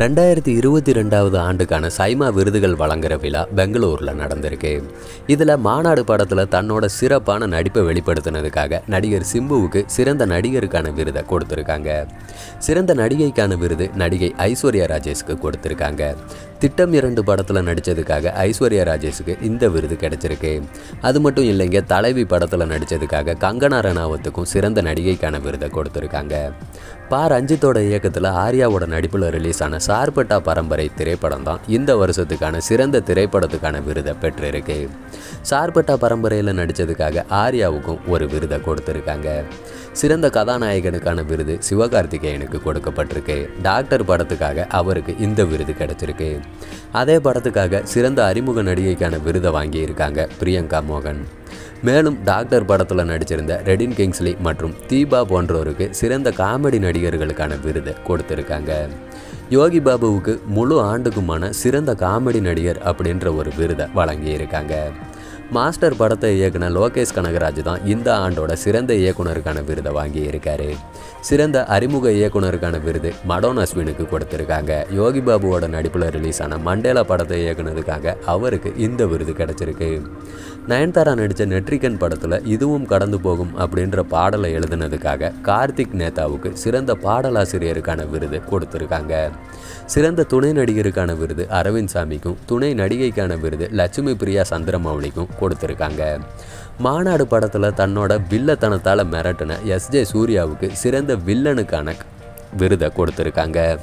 ரெண்டாயிரத்தி இருபத்தி ரெண்டாவது ஆண்டுக்கான சைமா விருதுகள் வழங்குற விழா பெங்களூரில் நடந்திருக்கு. இதில் மாநாடு படத்தில் தன்னோட சிறப்பான நடிப்பை வெளிப்படுத்தினதுக்காக நடிகர் சிம்புவுக்கு சிறந்த நடிகருக்கான விருதை கொடுத்துருக்காங்க. சிறந்த நடிகைக்கான விருது நடிகை ஐஸ்வர்யா ராஜேஷ்க்கு கொடுத்துருக்காங்க. திட்டம் இரண்டு படத்தில் நடித்ததுக்காக ஐஸ்வர்யா ராஜேஷுக்கு இந்த விருது கிடைச்சிருக்கு. அது மட்டும் இல்லைங்க தலைவி படத்தில் நடித்ததுக்காக கங்கனா ரணாவத்துக்கும் சிறந்த நடிகைக்கான விருதை கொடுத்துருக்காங்க. பா. ரஞ்சித்தோட இயக்கத்தில் ஆர்யாவோட நடிப்பில் ரிலீஸ் ஆன சார்பட்டா பரம்பரை திரைப்படம் தான் இந்த வருஷத்துக்கான சிறந்த திரைப்படத்துக்கான விருதை பெற்றிருக்கு. சார்பட்டா பரம்பரையில் நடித்ததுக்காக ஆர்யாவுக்கும் ஒரு விருதை கொடுத்துருக்காங்க. சிறந்த கதாநாயகனுக்கான விருது சிவகார்த்திகேயனுக்கு கொடுக்கப்பட்டிருக்கு. டாக்டர் படத்துக்காக அவருக்கு இந்த விருது கிடைச்சிருக்கு. அதே படத்துக்காக சிறந்த அறிமுக நடிகைக்கான விருதை வாங்கியிருக்காங்க பிரியங்கா மோகன். மேலும் டாக்டர் படத்தில் நடிச்சிருந்த ரெடின் கிங்ஸ்லி மற்றும் தீபா போன்றோருக்கு சிறந்த காமெடி நடிகர்களுக்கான விருதை கொடுத்துருக்காங்க. யோகி பாபுவுக்கு முழு ஆண்டுக்குமான சிறந்த காமெடி நடிகர் அப்படின்ற ஒரு விருதை வழங்கியிருக்காங்க. மாஸ்டர் படத்தை இயக்குன லோகேஷ் கனகராஜ் தான் இந்த ஆண்டோட சிறந்த இயக்குனருக்கான விருதை வாங்கி இருக்காரு. சிறந்த அறிமுக இயக்குனருக்கான விருது மடோன் அஸ்வினுக்கு கொடுத்துருக்காங்க. யோகி பாபுவோட நடிப்பில் ரிலீஸ் ஆன மண்டேலா படத்தை இயக்குனதுக்காக அவருக்கு இந்த விருது கிடைச்சிருக்கு. நயன்தாரா நடித்த நெட்ரிகன் படத்தில் இதுவும் கடந்து போகும் அப்படின்ற பாடலை எழுதினதுக்காக கார்த்திக் நேதாவுக்கு சிறந்த பாடலாசிரியருக்கான விருது கொடுத்துருக்காங்க. சிறந்த துணை நடிகருக்கான விருது அரவிந்த் சாமிக்கும் துணை நடிகைக்கான விருது லட்சுமி பிரியா சந்திரமௌலிக்கும் கொடுத்துருக்காங்க. மாநாடு படத்தில் தன்னோட வில்லத்தனத்தால் மிரட்டின எஸ்ஜே சூர்யாவுக்கு சிறந்த வில்லனுக்கான விருதை கொடுத்துருக்காங்க.